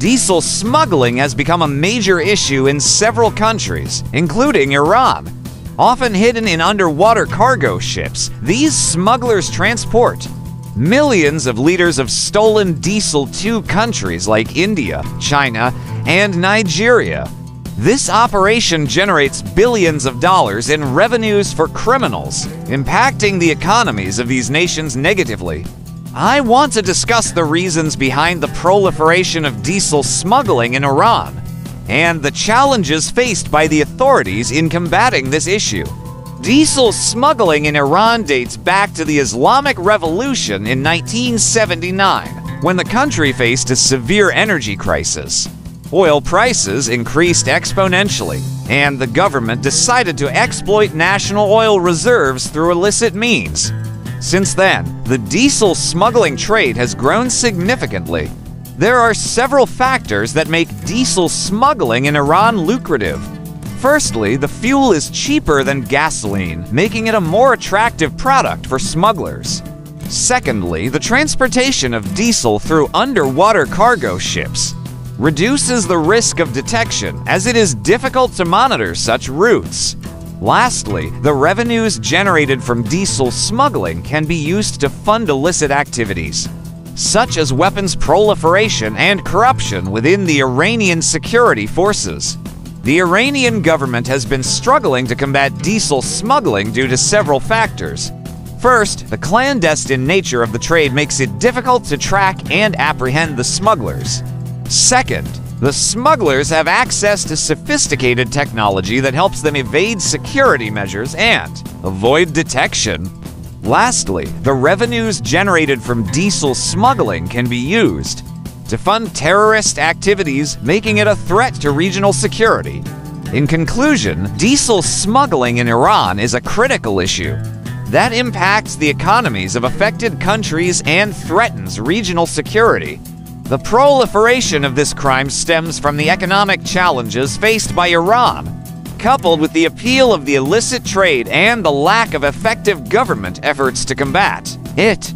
Diesel smuggling has become a major issue in several countries, including Iran. Often hidden in underwater cargo ships, these smugglers transport millions of liters of stolen diesel to countries like India, China, and Nigeria. This operation generates billions of dollars in revenues for criminals, impacting the economies of these nations negatively. I want to discuss the reasons behind the proliferation of diesel smuggling in Iran and the challenges faced by the authorities in combating this issue. Diesel smuggling in Iran dates back to the Islamic Revolution in 1979, when the country faced a severe energy crisis. Oil prices increased exponentially, and the government decided to exploit national oil reserves through illicit means. Since then, the diesel smuggling trade has grown significantly. There are several factors that make diesel smuggling in Iran lucrative. Firstly, the fuel is cheaper than gasoline, making it a more attractive product for smugglers. Secondly, the transportation of diesel through underwater cargo ships reduces the risk of detection as it is difficult to monitor such routes. Lastly, the revenues generated from diesel smuggling can be used to fund illicit activities, such as weapons proliferation and corruption within the Iranian security forces. The Iranian government has been struggling to combat diesel smuggling due to several factors. First, the clandestine nature of the trade makes it difficult to track and apprehend the smugglers. Second, the smugglers have access to sophisticated technology that helps them evade security measures and avoid detection. Lastly, the revenues generated from diesel smuggling can be used to fund terrorist activities, making it a threat to regional security. In conclusion, diesel smuggling in Iran is a critical issue that impacts the economies of affected countries and threatens regional security. The proliferation of this crime stems from the economic challenges faced by Iran, coupled with the appeal of the illicit trade and the lack of effective government efforts to combat it.